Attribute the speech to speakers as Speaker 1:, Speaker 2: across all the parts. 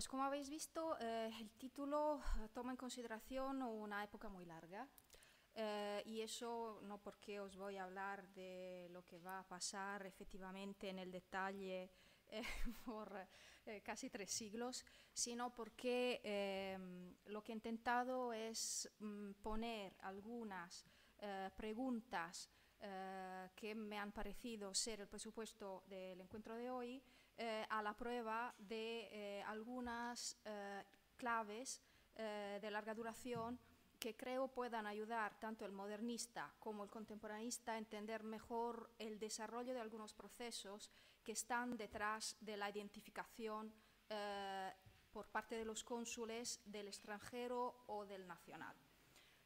Speaker 1: pues como habéis visto, eh, el título eh, toma en consideración una época muy larga. Eh, y eso no porque os voy a hablar de lo que va a pasar efectivamente en el detalle por casi tres siglos, sino porque lo que he intentado es mm, poner algunas preguntas que me han parecido ser el presupuesto del encuentro de hoy eh, a la prueba de eh, algunas eh, claves de larga duración que creo puedan ayudar tanto el modernista como el contemporaneista a entender mejor el desarrollo de algunos procesos que están detrás de la identificación por parte de los cónsules del extranjero o del nacional.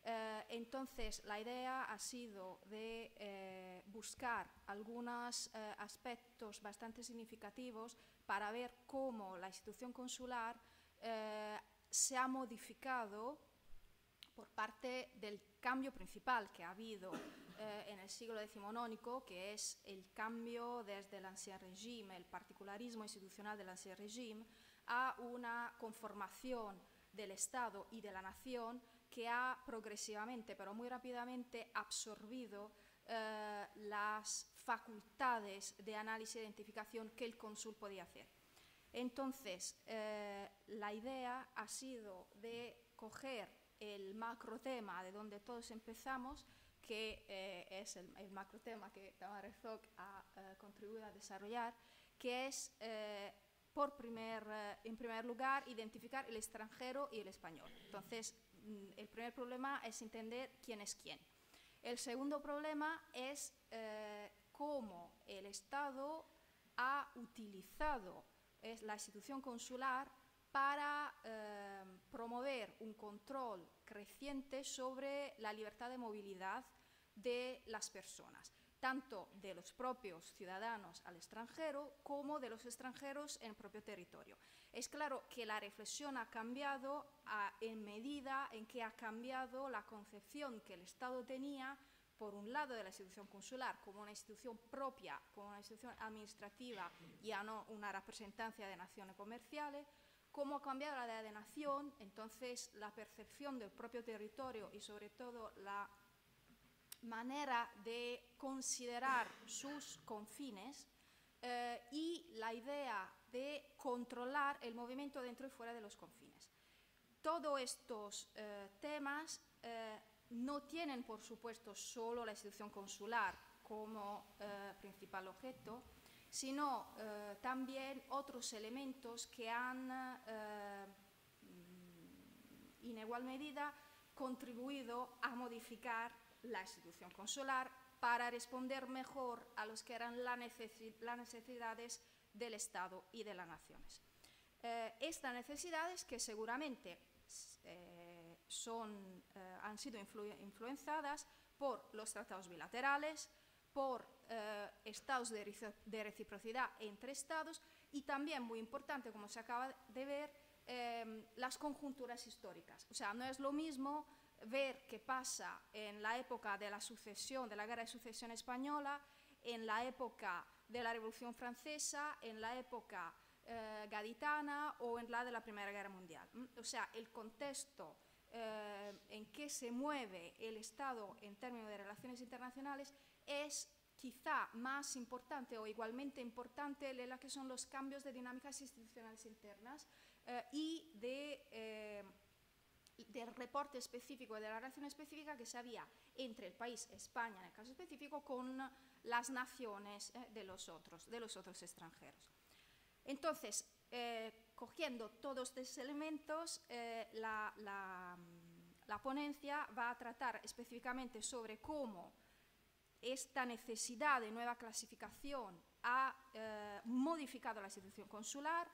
Speaker 1: Eh, entonces, la idea ha sido de eh, buscar algunos eh, aspectos bastante significativos para ver cómo la institución consular se ha modificado por parte del cambio principal que ha habido en el siglo decimonónico, que es el cambio desde el ancien régime, el particularismo institucional del ancien régime, a una conformación del Estado y de la nación que ha progresivamente, pero muy rápidamente, absorbido eh, las facultades de análisis e identificación que el cónsul podía hacer. Entonces, eh, la idea ha sido de coger el macro tema de donde todos empezamos, que eh, es el, macro tema que Tamara Zoc ha contribuido a desarrollar, que es, por primer, en primer lugar, identificar el extranjero y el español. Entonces, el primer problema es entender quién es quién. El segundo problema es eh, cómo el Estado ha utilizado la institución consular para eh, promover un control creciente sobre la libertad de movilidad de las personas tanto de los propios ciudadanos al extranjero como de los extranjeros en el propio territorio. Es claro que la reflexión ha cambiado en medida en que ha cambiado la concepción que el Estado tenía, por un lado, de la institución consular como una institución propia, como una institución administrativa, ya no una representancia de naciones comerciales, cómo ha cambiado la idea de nación, entonces la percepción del propio territorio y sobre todo la manera de considerar sus confines eh, y la idea de controlar el movimiento dentro y fuera de los confines. Todos estos eh, temas eh, no tienen, por supuesto, solo la institución consular como principal objeto, sino también otros elementos que han, mm, en igual medida, contribuido a modificar la institución consular para responder mejor a los que eran las necesidades del Estado y de las naciones. Eh, estas necesidades que seguramente eh, son, eh, han sido influenciadas por los tratados bilaterales, por estados de, de, reciprocidad entre estados y también, muy importante, como se acaba de ver, las conjunturas históricas. O sea, no es lo mismo ver qué pasa en la época de la sucesión, de la guerra de sucesión española, en la época de la Revolución Francesa, en la época eh, gaditana o en la de la Primera Guerra Mundial. O sea, el contexto eh, en que se mueve el Estado en términos de relaciones internacionales es quizá más importante o igualmente importante la que son los cambios de dinámicas institucionales internas eh, y de del reporte específico, de la relación específica que se había entre el país España, en el caso específico, con las naciones eh, de, los otros, de los otros extranjeros. Entonces, eh, cogiendo todos estos elementos, eh, la, la, ponencia va a tratar específicamente sobre cómo esta necesidad de nueva clasificación ha modificado la situación consular,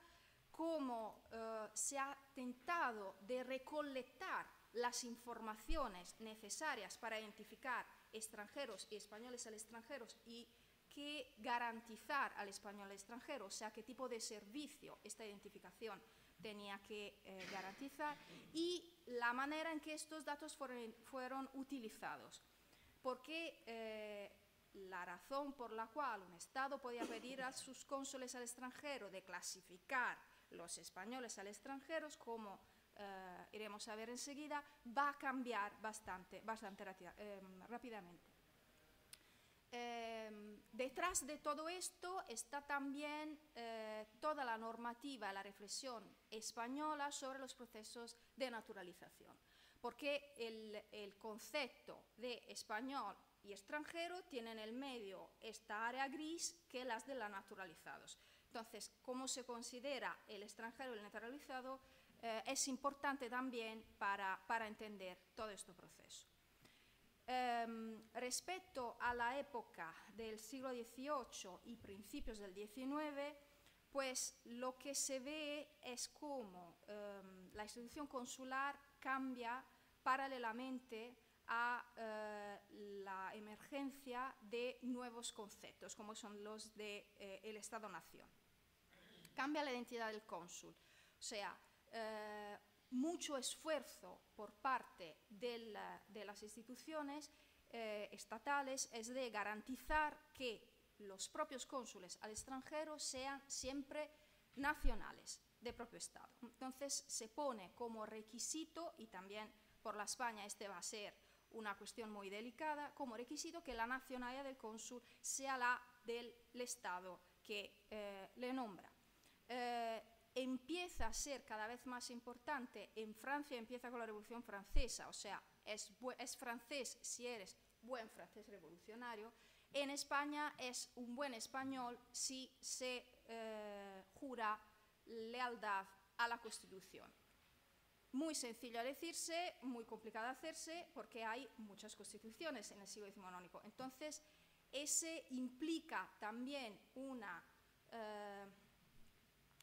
Speaker 1: cómo eh, se ha tentado de recolectar las informaciones necesarias para identificar extranjeros y españoles al extranjero y qué garantizar al español al extranjero, o sea, qué tipo de servicio esta identificación tenía que eh, garantizar y la manera en que estos datos fueron, fueron utilizados. Porque eh, la razón por la cual un Estado podía pedir a sus cónsules al extranjero de clasificar los españoles al extranjero, como eh, iremos a ver enseguida, va a cambiar bastante, bastante em, rápidamente. Em, detrás de todo esto está también eh, toda la normativa, la reflexión española sobre los procesos de naturalización, porque el, concepto de español y extranjero tiene en el medio esta área gris que las de la naturalizados. Entonces, cómo se considera el extranjero el naturalizado eh, es importante también para, entender todo este proceso. Um, respecto a la época del siglo XVIII y principios del XIX, pues lo que se ve es cómo um, la institución consular cambia paralelamente a uh, la emergencia de nuevos conceptos, como son los del de, eh, Estado-Nación. Cambia la identidad del cónsul, o sea, uh, mucho esfuerzo por parte de, las instituciones eh, estatales es de garantizar que los propios cónsules al extranjero sean siempre nacionales de propio Estado. Entonces se pone como requisito, y también por la España este va a ser una cuestión muy delicada, como requisito que la nacionalidad del cónsul sea la del Estado que eh, le nombra. Empieza a ser cada vez más importante. En Francia empieza con la Revolución Francesa, o sea, es, francés si eres buen francés revolucionario. En España es un buen español si se eh, jura lealtad a la Constitución. Muy sencillo a decirse, muy complicado a hacerse, porque hay muchas constituciones en el siglo XIX. Entonces, ese implica también una eh,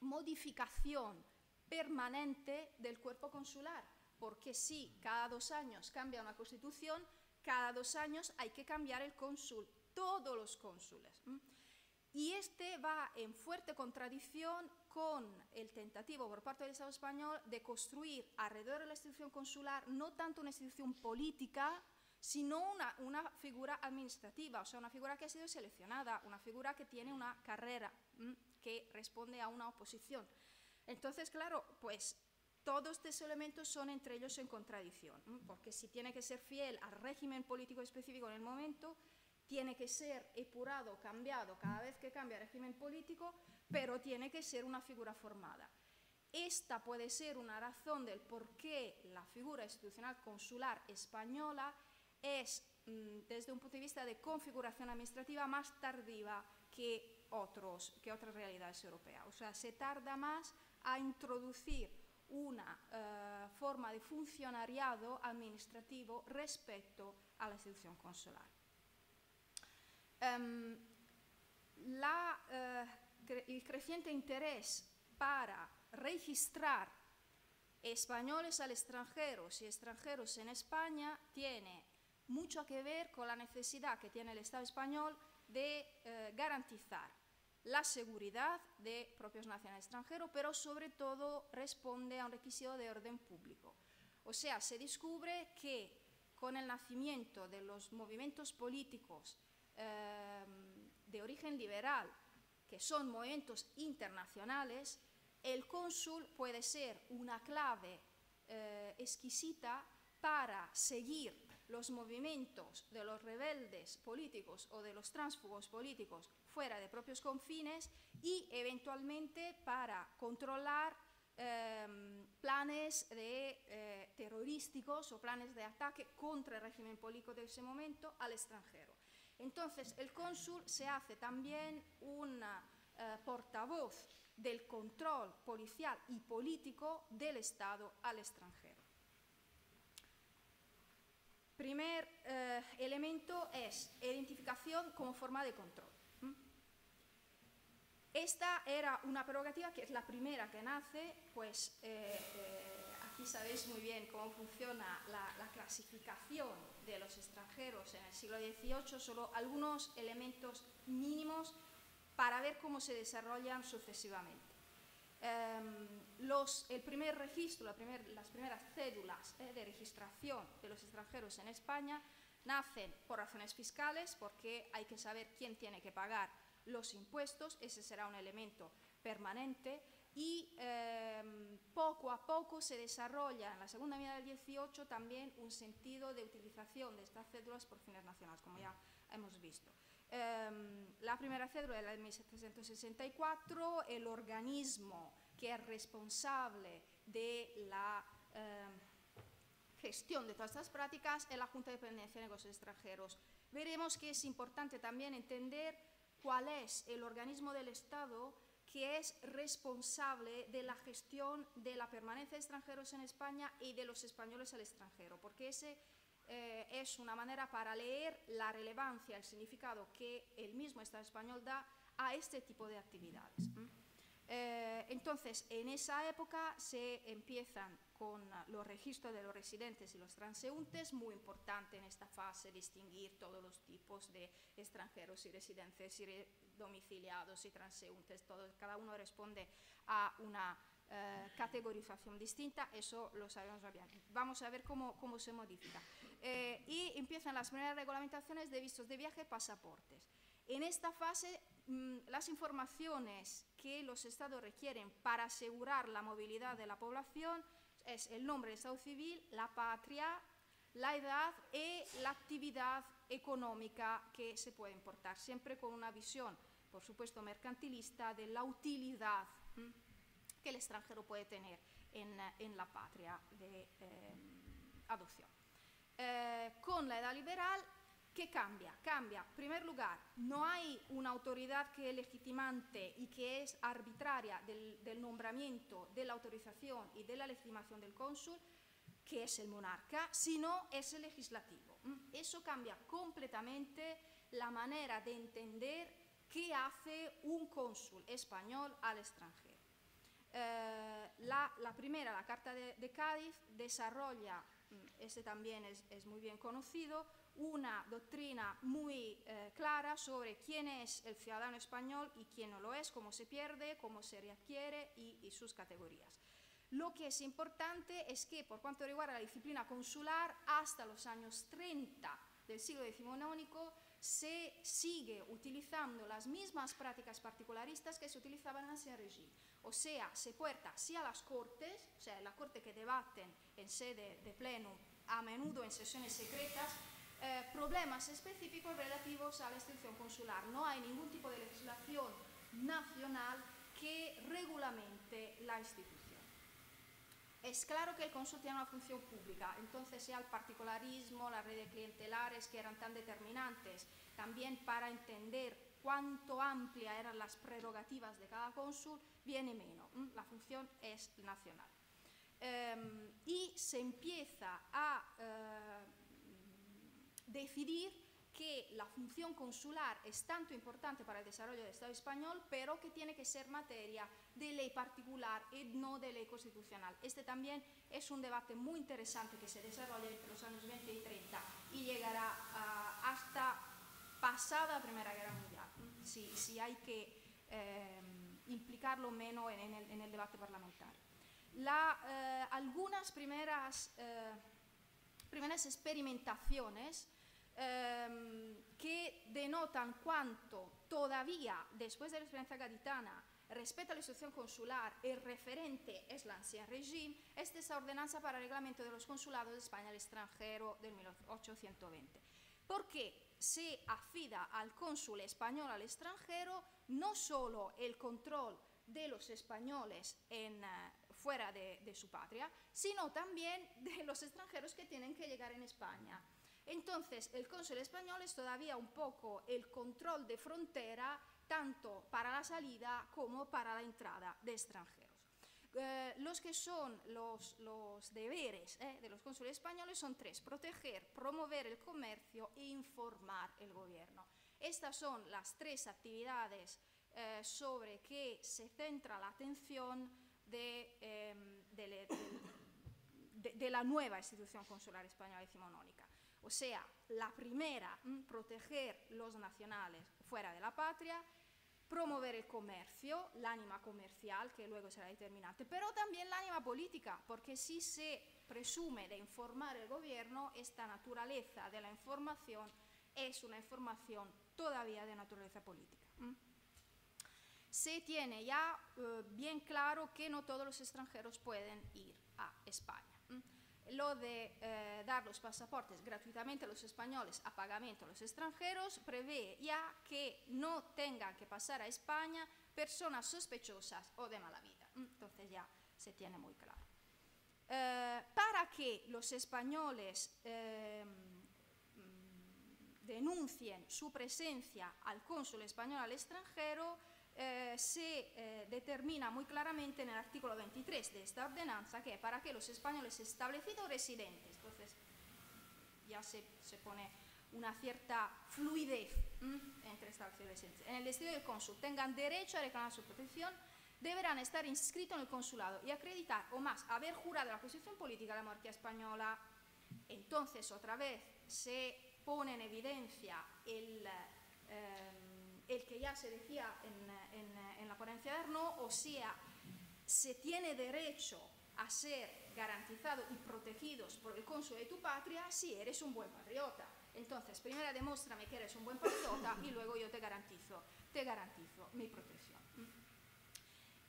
Speaker 1: modificación permanente del cuerpo consular, porque si cada dos años cambia una constitución, cada dos años hay que cambiar el cónsul, todos los cónsules. Y este va en fuerte contradicción con el tentativo por parte del Estado español de construir alrededor de la institución consular no tanto una institución política, sino una, una, figura administrativa, o sea, una figura que ha sido seleccionada, una figura que tiene una carrera responde a una oposición. Entonces, claro, pues todos estos elementos son entre ellos en contradicción, porque si tiene que ser fiel al régimen político específico en el momento, tiene que ser epurado, cambiado cada vez que cambia el régimen político, pero tiene que ser una figura formada. Esta puede ser una razón del por qué la figura institucional consular española es, mm, desde un punto de vista de configuración administrativa, más tardiva que otros, que otras realidades europeas. O sea, se tarda más a introducir una eh, forma de funcionariado administrativo respecto a la institución consular. Em, eh, el creciente interés para registrar españoles al extranjero y extranjeros en España tiene mucho que ver con la necesidad que tiene el Estado español de eh, garantizar la seguridad de propios nacionales extranjeros, pero sobre todo responde a un requisito de orden público. O sea, se descubre que con el nacimiento de los movimientos políticos em, de origen liberal, que son movimientos internacionales, el cónsul puede ser una clave eh, exquisita para seguir los movimientos de los rebeldes políticos o de los tránsfugos políticos fuera de propios confines y eventualmente para controlar em, planes de, eh, terrorísticos o planes de ataque contra el régimen político de ese momento al extranjero. Entonces, el cónsul se hace también un eh, portavoz del control policial y político del Estado al extranjero. Primer eh, elemento es identificación como forma de control. Esta era una prerrogativa que es la primera que nace, pues eh, eh, aquí sabéis muy bien cómo funciona la, clasificación de los extranjeros en el siglo XVIII, solo algunos elementos mínimos para ver cómo se desarrollan sucesivamente. Em, el primer registro, las primeras cédulas eh, de registración de los extranjeros en España nacen por razones fiscales, porque hay que saber quién tiene que pagar los impuestos, ese será un elemento permanente. y em, poco a poco se desarrolla en la segunda mitad del 18 también un sentido de utilización de estas cédulas por fines nacionales, como ya hemos visto. Em, la primera cédula es la de 1764, el organismo que es responsable de la em, gestión de todas estas prácticas es la Junta de Dependencia de Negocios Extranjeros. Veremos que es importante también entender cuál es el organismo del Estado que es responsable de la gestión de la permanencia de extranjeros en España y de los españoles al extranjero, porque ese eh, es una manera para leer la relevancia, el significado que el mismo Estado español da a este tipo de actividades. Eh, entonces, en esa época se empiezan con los registros de los residentes y los transeúntes, muy importante en esta fase distinguir todos los tipos de extranjeros y residentes y domiciliados y transeúntes, todo, cada uno responde a una eh, categorización distinta, eso lo sabemos bien. Vamos a ver cómo, cómo se modifica. Eh, y empiezan las primeras regulamentaciones de vistos de viaje, pasaportes. En esta fase, mm, las informaciones que los estados requieren para asegurar la movilidad de la población es el nombre del estado civil, la patria, la edad y la actividad económica que se puede importar, siempre con una visión, por supuesto, mercantilista de la utilidad que el extranjero puede tener en, la patria de eh, adopción. Eh, con la edad liberal ¿Qué cambia? Cambia, en primer lugar, no hay una autoridad que es legitimante y que es arbitraria del, nombramiento, de la autorización y de la legitimación del cónsul, que es el monarca, sino es el legislativo. Eso cambia completamente la manera de entender qué hace un cónsul español al extranjero. Eh, la, primera, la Carta de, Cádiz, desarrolla, este también es muy bien conocido, una doctrina muy eh, clara sobre quién es el ciudadano español y quién no lo es, cómo se pierde, cómo se readquiere y, sus categorías. Lo que es importante es que, por cuanto riguarda la disciplina consular, hasta los años 30 del siglo XIX se sigue utilizando las mismas prácticas particularistas que se utilizaban en el régimen. O sea, se puerta sí a las cortes, o sea, la corte que debaten en sede de pleno, a menudo en sesiones secretas, eh, problemas específicos relativos a la institución consular. No hay ningún tipo de legislación nacional que regulamente la institución. Es claro que el cónsul tiene una función pública, entonces sea el particularismo, las redes clientelares que eran tan determinantes, también para entender cuánto amplia eran las prerrogativas de cada cónsul, viene menos. La función es nacional. Em, y se empieza a decidir que la función consular es tanto importante para el desarrollo del Estado español, pero que tiene que ser materia de ley particular y no de ley constitucional. Este también es un debate muy interesante que se desarrolla entre los años 20 y 30 y llegará ah, hasta pasada la Primera Guerra Mundial, si, hay que eh, implicarlo menos en, el, debate parlamentario. Eh, algunas primeras, eh, primeras experimentaciones Ehm, que denotan cuánto todavía, después de la experiencia gaditana, respecto a la institución consular, el referente es la ancien régime, es esa ordenanza para el reglamento de los consulados de España al extranjero del 1820. Porque se afida al cónsul español al extranjero no solo el control de los españoles en, eh, fuera de, de su patria, sino también de los extranjeros que tienen que llegar en España. Entonces, el cónsul español es todavía un poco el control de frontera, tanto para la salida como para la entrada de extranjeros. Eh, los que son los, deberes eh, de los cónsules españoles son tres, proteger, promover el comercio e informar el gobierno. Estas son las tres actividades eh, sobre que se centra la atención de, em, de la nueva institución consular española decimonónica. O sea, la primera, mm, proteger los nacionales fuera de la patria, promover el comercio, el ánima comercial, que luego será determinante, pero también la ánima política, porque si se presume de informar el gobierno, esta naturaleza de la información es una información todavía de naturaleza política. se tiene ya eh, bien claro que no todos los extranjeros pueden ir a España. Lo de eh, dar los pasaportes gratuitamente a los españoles a pagamento a los extranjeros prevé ya que no tengan que pasar a España personas sospechosas o de mala vida. Entonces ya se tiene muy claro. Eh, para que los españoles denuncien su presencia al cónsul español al extranjero, eh, se eh, determina muy claramente en el artículo 23 de esta ordenanza que para que los españoles establecidos residentes, entonces ya se, pone una cierta fluidez entre establecidos residentes, en el destino del cónsul tengan derecho a reclamar su protección, deberán estar inscritos en el consulado y acreditar o más haber jurado la posición política de la monarquía española. Entonces, otra vez, se pone en evidencia el... Eh, el que ya se decía en, la ponencia de Arnaud, o sea, se tiene derecho a ser garantizado y protegidos por el cónsul de tu patria si eres un buen patriota. Entonces, primero demuéstrame que eres un buen patriota y luego yo te garantizo, te garantizo mi protección.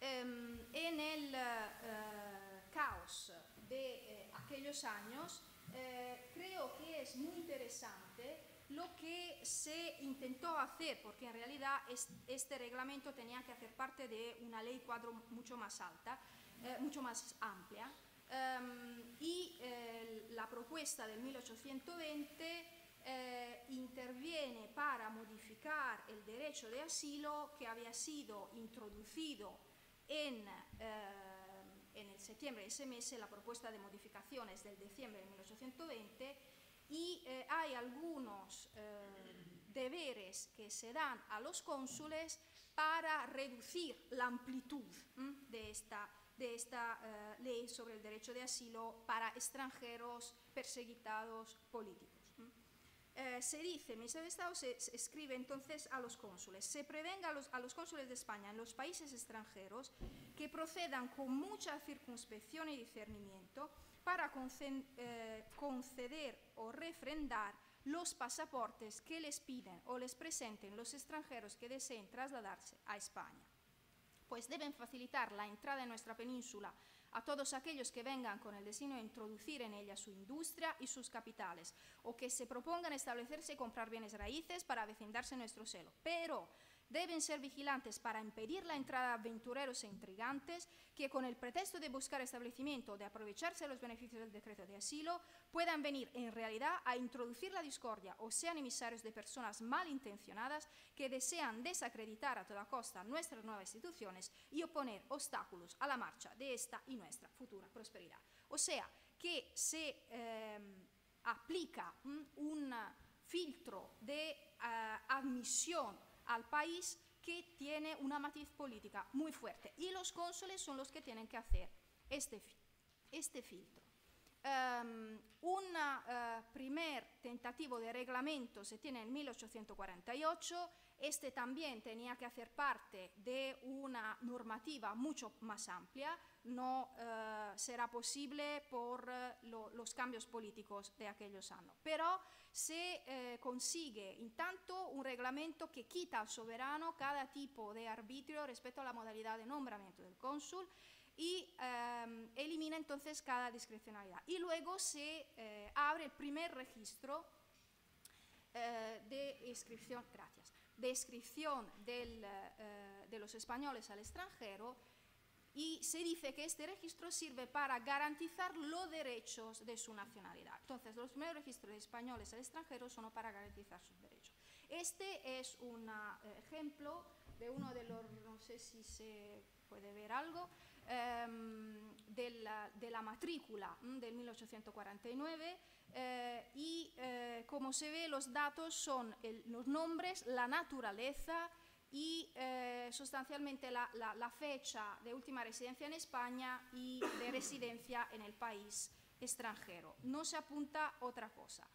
Speaker 1: Em, en el eh, caos de eh, aquellos años, eh, creo que es muy interesante lo que se intentó hacer, porque en realidad este reglamento tenía que hacer parte de una ley cuadro mucho más alta, eh, mucho más amplia, em, y eh, la propuesta del 1820 eh, interviene para modificar el derecho de asilo que había sido introducido en, en el septiembre de ese mes, la propuesta de modificaciones del diciembre de 1820, y eh, hay algunos eh, deberes que se dan a los cónsules para reducir la amplitud de esta, de esta eh, ley sobre el derecho de asilo para extranjeros perseguitados políticos. se dice, el Ministerio de Estado se, escribe entonces a los cónsules, se prevenga a los, a los, cónsules de España en los países extranjeros que procedan con mucha circunspección y discernimiento para eh, conceder o refrendar los pasaportes que les piden o les presenten los extranjeros que deseen trasladarse a España. Pues deben facilitar la entrada en nuestra península a todos aquellos que vengan con el destino de introducir en ella su industria y sus capitales, o que se propongan establecerse y comprar bienes raíces para vecindarse en nuestro celo. Pero deben ser vigilantes para impedir la entrada de aventureros e intrigantes que con el pretexto de buscar establecimiento o de aprovecharse de los beneficios del decreto de asilo puedan venir en realidad a introducir la discordia o sean emisarios de personas malintencionadas que desean desacreditar a toda costa nuestras nuevas instituciones y oponer obstáculos a la marcha de esta y nuestra futura prosperidad. O sea, que se em, aplica un filtro de eh, admisión al país que tiene una matiz política muy fuerte. Y los cónsules son los que tienen que hacer este, este filtro. Um, un uh, primer tentativo de reglamento se tiene en 1848. Este también tenía que hacer parte de una normativa mucho más amplia. No uh, será posible por uh, los cambios políticos de aquellos años. Pero se eh, consigue intanto un reglamento que quita al soberano cada tipo de arbitrio respecto a la modalidad de nombramiento del cónsul y ehm, elimina entonces cada discrecionalidad. Y luego se eh, abre el primer registro eh, de inscripción, gracias, de inscripción de los españoles al extranjero y se dice que este registro sirve para garantizar los derechos de su nacionalidad. Entonces, los primeros registros de españoles al extranjero son para garantizar sus derechos. Este es un eh, ejemplo de uno de los, no sé si se puede ver algo, em, de, la, matrícula del 1849 eh, y eh, como se ve los datos son los nombres, la naturaleza, y eh, sustancialmente la, fecha de última residencia en España y de residencia en el país extranjero. No se apunta otra cosa.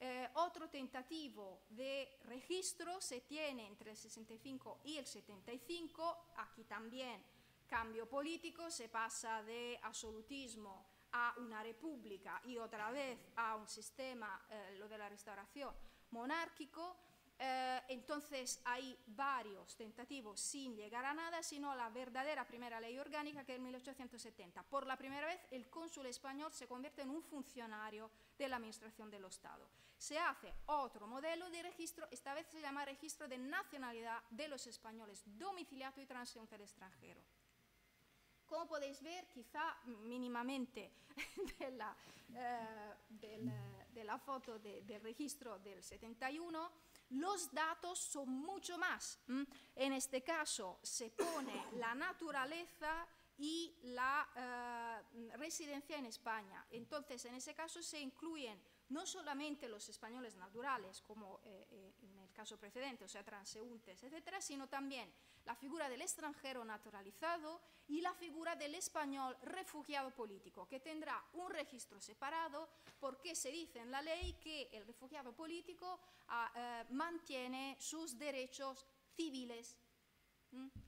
Speaker 1: Eh, otro tentativo de registro se tiene entre el 65 y el 75. Aquí también cambio político, se pasa de absolutismo a una república y otra vez a un sistema, eh, lo de la restauración, monárquico. Eh, entonces hay varios tentativos sin llegar a nada, sino la verdadera primera ley orgánica que es 1870. Por la primera vez el cónsul español se convierte en un funcionario de la Administración del Estado. Se hace otro modelo de registro, esta vez se llama registro de nacionalidad de los españoles domiciliados y transeúntes del extranjero. Como podéis ver, quizá mínimamente de la, eh, de la, foto del registro del 71, los datos son mucho más. En este caso se pone la naturaleza y la eh, residencia en España. Entonces, en ese caso se incluyen no solamente los españoles naturales, como eh, eh, caso precedente, o sea, transeúntes, etcétera, sino también la figura del extranjero naturalizado y la figura del español refugiado político, que tendrá un registro separado porque se dice en la ley que el refugiado político ah, eh, mantiene sus derechos civiles,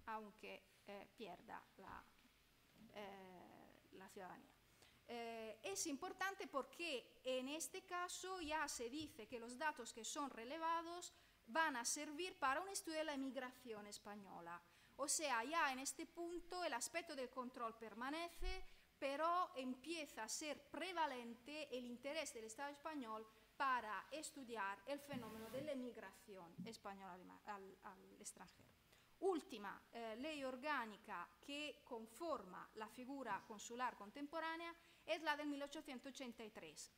Speaker 1: aunque pierda la, la ciudadanía. Eh, es importante porque en este caso ya se dice que los datos que son relevados van a servir para un estudio de la emigración española. O sea, ya en este punto el aspecto del control permanece, pero empieza a ser prevalente el interés del Estado español para estudiar el fenómeno de la emigración española al, al extranjero. Última eh, ley orgánica que conforma la figura consular contemporánea es la del 1883,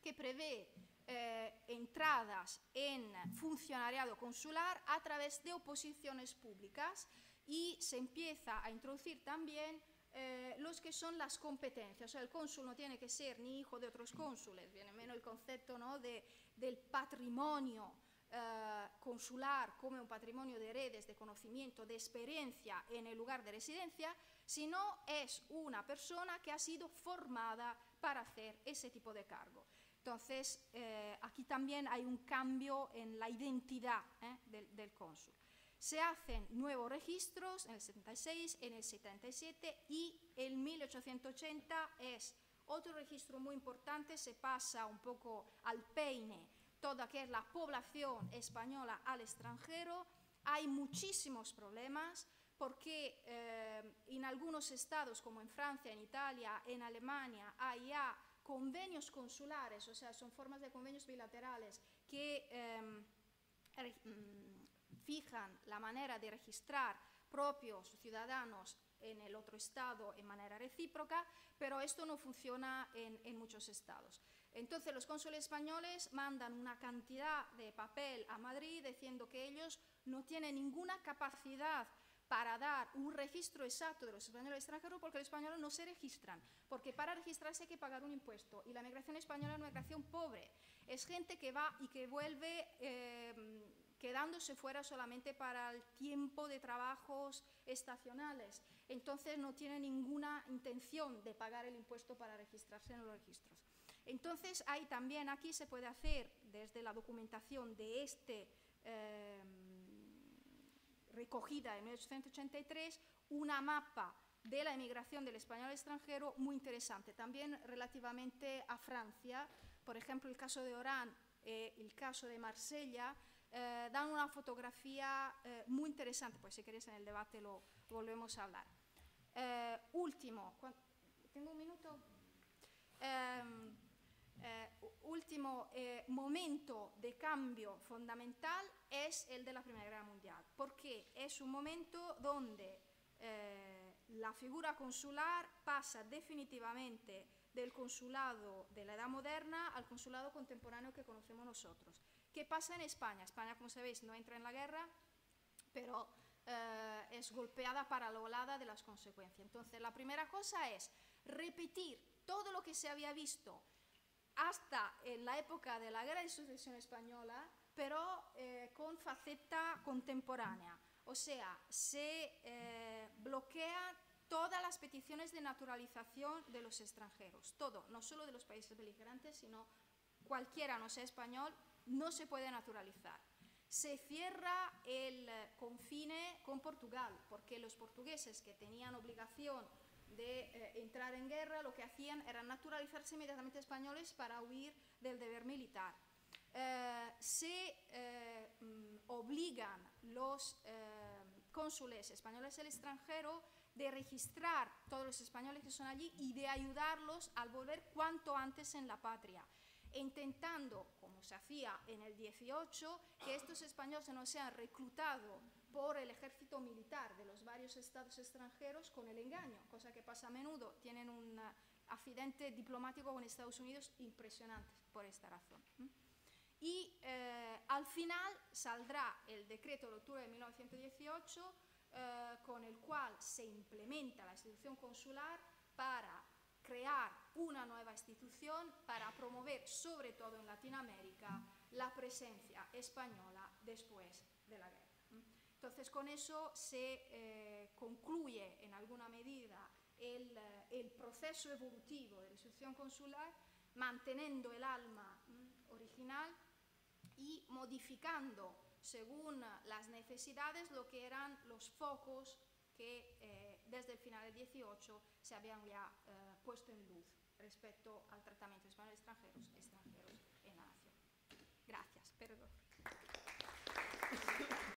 Speaker 1: que prevé eh, entradas en funcionariado consular a través de oposiciones públicas y se empieza a introducir también eh, los que son las competencias. O sea, el cónsul no tiene que ser ni hijo de otros cónsules, viene menos el concepto ¿no? de, del patrimonio eh, consular como un patrimonio de redes, de conocimiento, de experiencia en el lugar de residencia, sino es una persona que ha sido formada para hacer ese tipo de cargo. Entonces, eh, aquí también hay un cambio en la identidad eh, del, del cónsul. Se hacen nuevos registros en el 76, en el 77 y en 1880 es otro registro muy importante, se pasa un poco al peine toda que es la población española al extranjero. Hay muchísimos problemas porque eh, en algunos estados, como en Francia, en Italia, en Alemania, hay ya convenios consulares, o sea, son formas de convenios bilaterales que em, mm, fijan la manera de registrar propios ciudadanos en el otro estado en manera recíproca, pero esto no funciona en, en muchos estados. Entonces los cónsules españoles mandan una cantidad de papel a Madrid diciendo que ellos no tienen ninguna capacidad para dar un registro exacto de los españoles extranjeros porque los españoles no se registran, porque para registrarse hay que pagar un impuesto. Y la migración española es una migración pobre, es gente que va y que vuelve eh, quedándose fuera solamente para el tiempo de trabajos estacionales, entonces no tiene ninguna intención de pagar el impuesto para registrarse en los registros. Entonces, ahí también aquí se puede hacer desde la documentación de este eh, recogida en 1883 una mapa de la emigración del español extranjero muy interesante, también relativamente a Francia. Por ejemplo, el caso de Orán, eh, el caso de Marsella, eh, dan una fotografía eh, muy interesante, pues si queréis en el debate lo, volvemos a hablar. Eh, último, ¿tengo un minuto? Em, último momento de cambio fundamental es el de la Primera Guerra Mundial, porque es un momento donde la figura consular pasa definitivamente del consulado de la edad moderna al consulado contemporáneo que conocemos nosotros. ¿Qué pasa en España? España, como sabéis, no entra en la guerra, pero eh, es golpeada para la olada de las consecuencias. Entonces, la primera cosa es repetir todo lo que se había visto hasta en la época de la Guerra de Sucesión Española, pero eh, con faceta contemporánea. O sea, se eh, bloquean todas las peticiones de naturalización de los extranjeros, todo, no solo de los países beligerantes, sino cualquiera no sea español, no se puede naturalizar. Se cierra el eh, confine con Portugal, porque los portugueses que tenían obligación de eh, entrar en guerra, lo que hacían era naturalizarse inmediatamente españoles para huir del deber militar. eh, se eh, mm, obligan los eh, cónsules españoles del extranjero de registrar todos los españoles que son allí y de ayudarlos al volver cuanto antes en la patria, intentando, como se hacía en el 18, que estos españoles no sean reclutados por el ejército militar de los varios estados extranjeros con el engaño, cosa que pasa a menudo, tienen un accidente diplomático con Estados Unidos impresionante por esta razón. Y eh, al final saldrá el decreto de octubre de 1918 eh, con el cual se implementa la institución consular para crear una nueva institución para promover, sobre todo en Latinoamérica, la presencia española después de la guerra. Entonces, con eso se eh, concluye en alguna medida el, eh, proceso evolutivo de la consular, manteniendo el alma mm, original y modificando según las necesidades lo que eran los focos que eh, desde el final del 18 se habían ya puesto en luz respecto al tratamiento de españoles extranjeros, extranjeros en la nación. Gracias. Perdón.